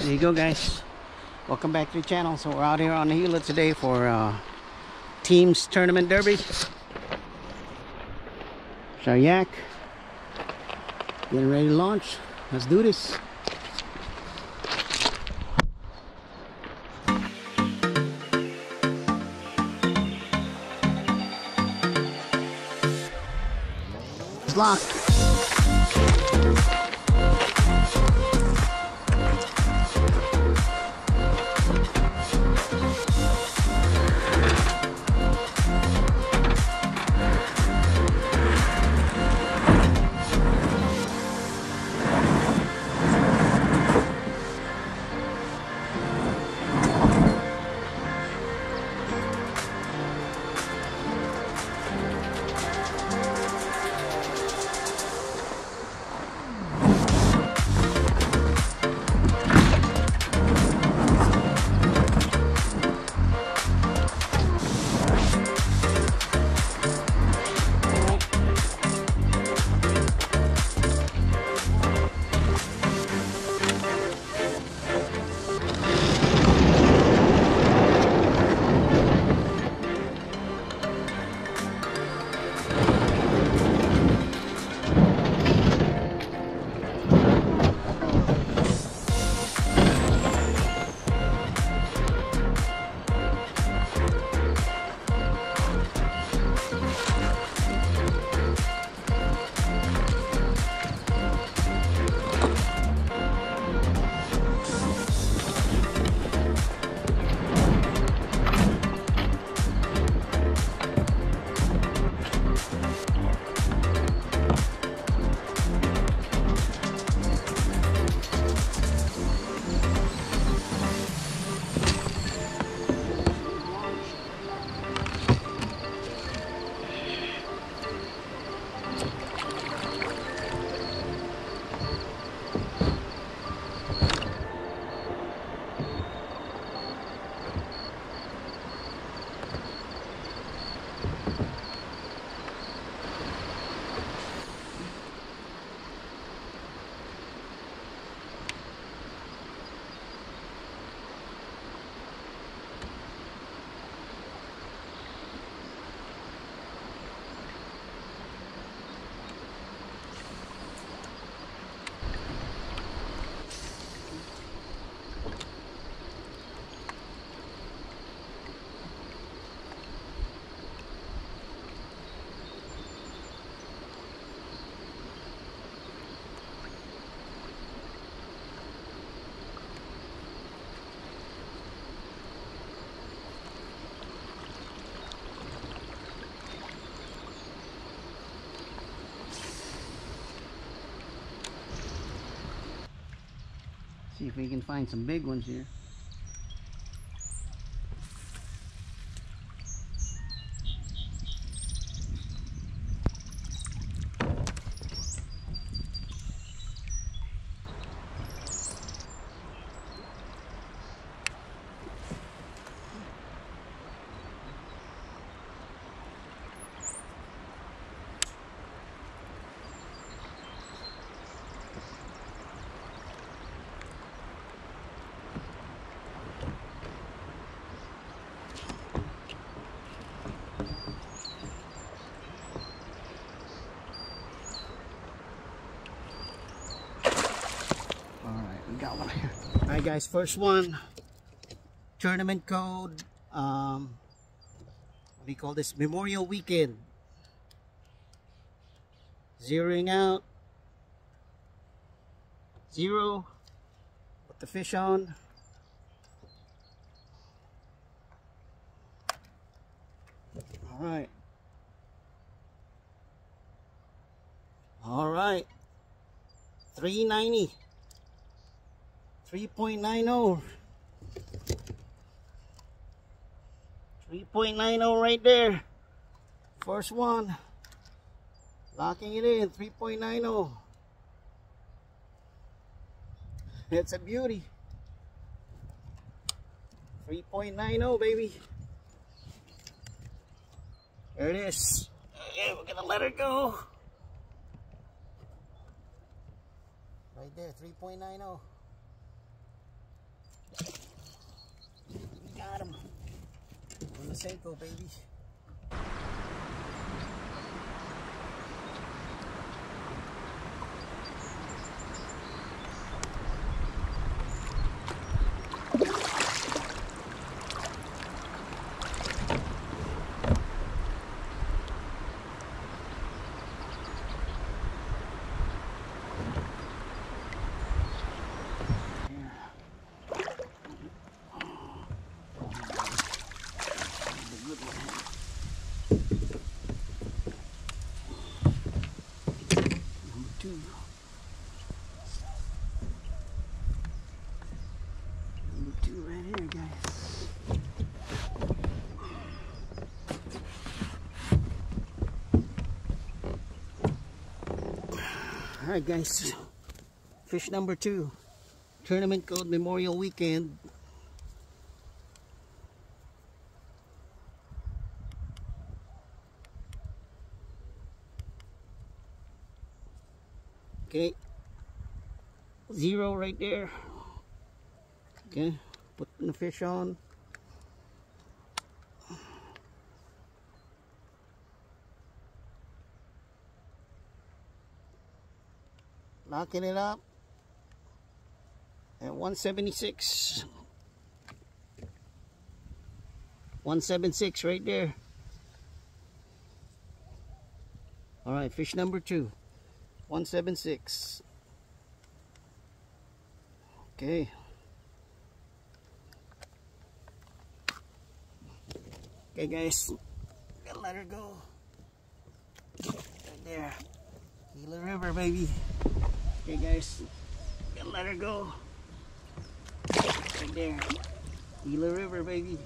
There you go guys. Welcome back to the channel. So we're out here on the Gila today for uh, Teams Tournament Derby. Sharyak. Getting ready to launch. Let's do this. It's locked. See if we can find some big ones here. Alright, we got one here. Alright guys, first one. Tournament code. Um you call this? Memorial weekend. Zeroing out. Zero. Put the fish on. Alright. Alright. 390. 3.90 3.90 right there. First one. Locking it in 3.90 it's a beauty. 3.90 baby. There it is. Okay, we're gonna let it go. Right there 3.90 Got him. On the Seiko, baby. All right, guys. Fish number two. Tournament code Memorial Weekend. Okay. Zero right there. Okay. Putting the fish on. Locking it up at 176. 176 right there. All right, fish number two. 176. Okay. Okay, guys. Gotta let her go. Right there. Gila River, baby. Okay, guys. Gotta let her go. Right there. Gila River, baby.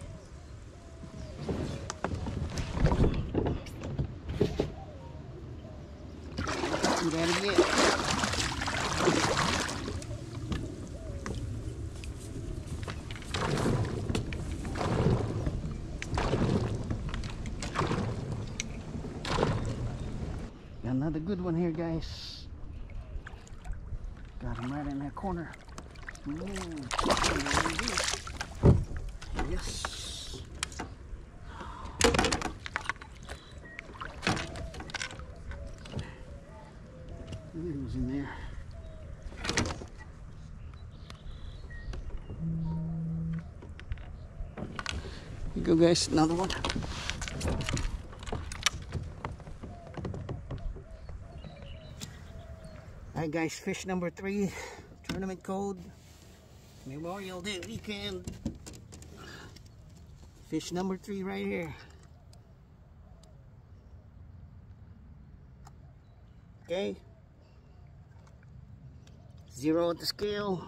Do that again. Got another good one here, guys. Got him right in that corner. Mm, Yes. It was in there. Here you go, guys. Another one. Alright, guys. Fish number three. Tournament code. Memorial Day weekend. Fish number three right here. Okay. Zero at the scale.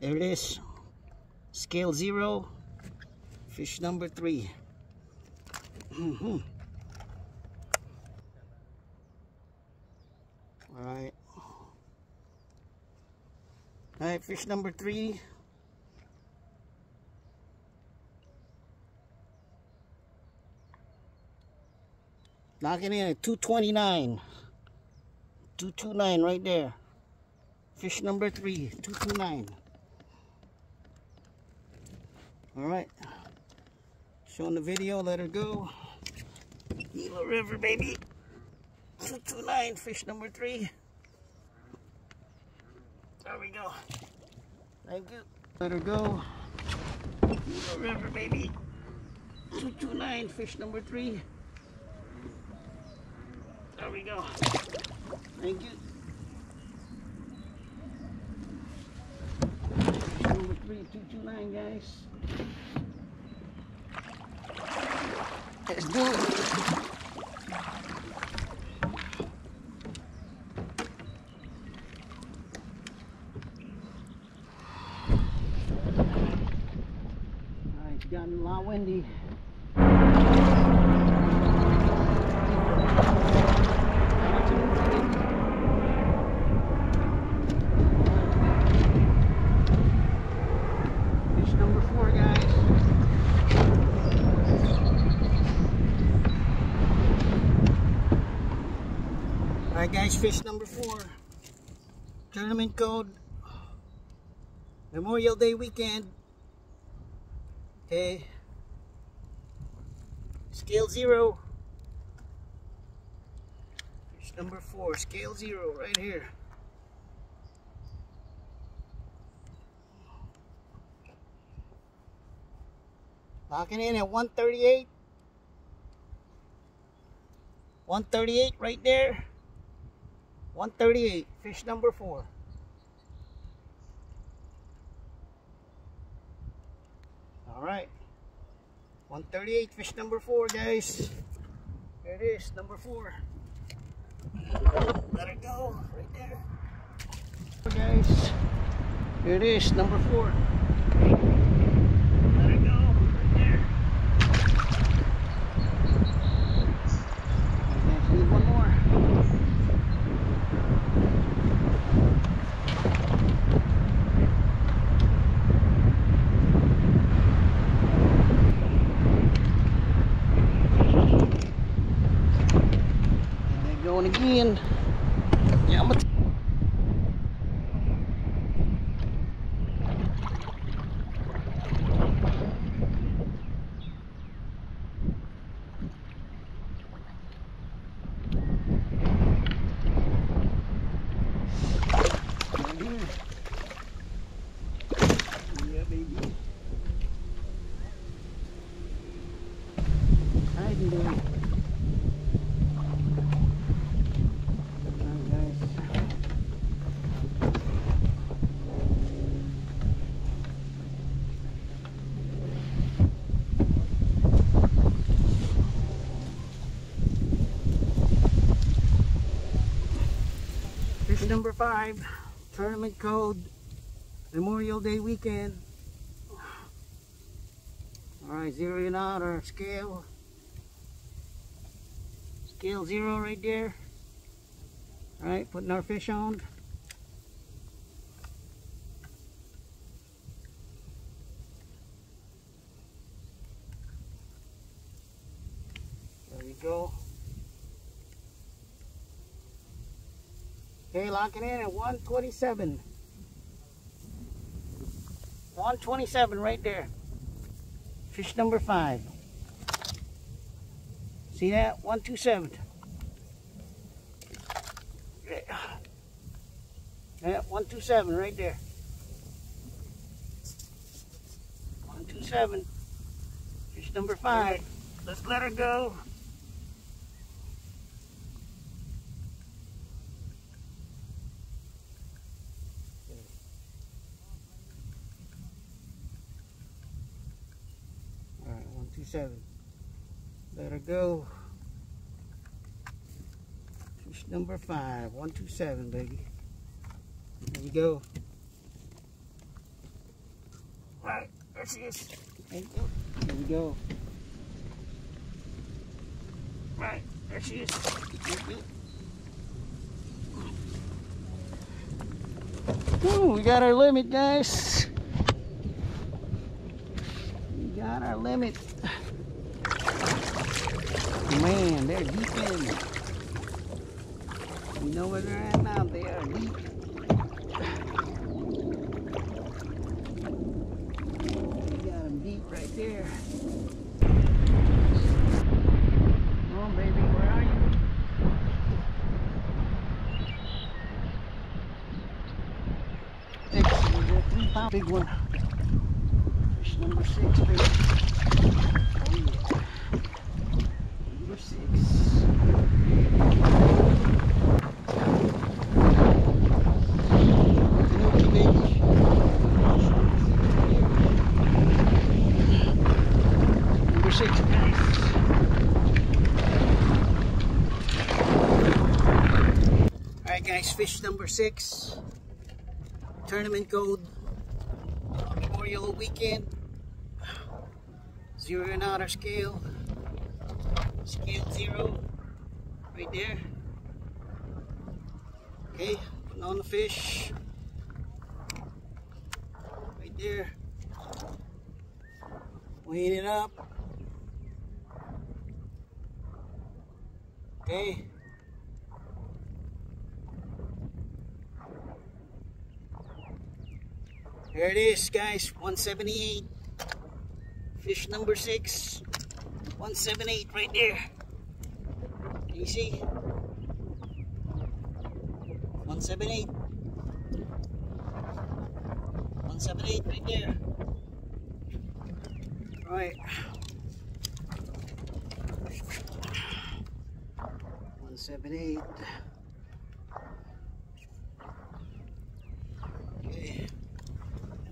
There it is. Scale zero. Fish number three. Mhm. All right. All right, fish number three. Knocking in at 229. 229 right there. Fish number three, 229. All right. Showing the video, let her go. Gila River, baby. 229, fish number three. There we go. Thank you. Let her go. Gila River, baby. 229, fish number three. There we go. Thank you. Fish number three, 229, guys. Let's do it. It's gotten a lot windy. Fish number four, guys. Alright Alright guys, fish number four. Tournament code. Memorial Day weekend. Okay. Scale zero. Fish number four, scale zero, right here. Locking in at 138. 138 right there. 138, fish number four. All right. 138, fish number four, guys. There it is, number four. Let it go, right there. Guys, here it is, number four. down again. Yeah, I'm gonna. Thank you. 5 tournament code Memorial Day weekend. Alright, zeroing out our scale. Scale zero right there. Alright, putting our fish on. There we go. Okay, locking in at 127. 127 right there. Fish number five. See that? 127. Yeah, 127 right there. 127. Fish number five. Let's let her go. Two seven. Let her go. Fish number five. One two seven, baby. There we go. Right, there she is. There we go. Right, there she is. Ooh, we got our limit, guys. We got our limit. Man, they're deep in. You know where they're at now? They are deep. We got them deep right there. Come on, baby, where are you? Big one. Fish number six, baby. fish number six. Tournament code. Memorial weekend. Zero and outer scale. Scale zero. Right there. Okay, putting on the fish. Right there. Weighing it up. Okay. There it is, guys. 178. Fish number six. 178 right there. Can you see? 178. 178 right there. Right. 178. Okay. And